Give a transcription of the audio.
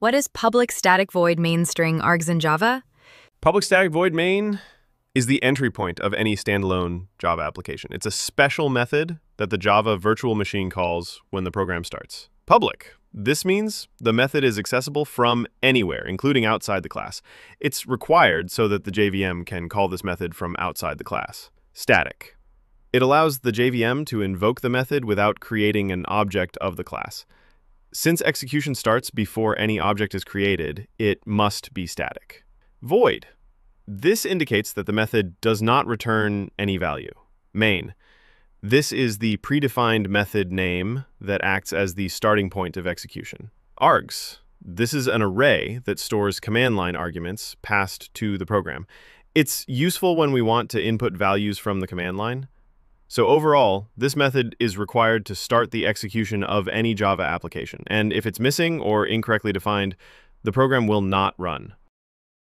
What is public static void main string args in Java? Public static void main is the entry point of any standalone Java application. It's a special method that the Java virtual machine calls when the program starts. Public. This means the method is accessible from anywhere, including outside the class. It's required so that the JVM can call this method from outside the class. Static. It allows the JVM to invoke the method without creating an object of the class. Since execution starts before any object is created, it must be static. Void. This indicates that the method does not return any value. Main. This is the predefined method name that acts as the starting point of execution. Args. This is an array that stores command line arguments passed to the program. It's useful when we want to input values from the command line. So overall, this method is required to start the execution of any Java application. And if it's missing or incorrectly defined, the program will not run.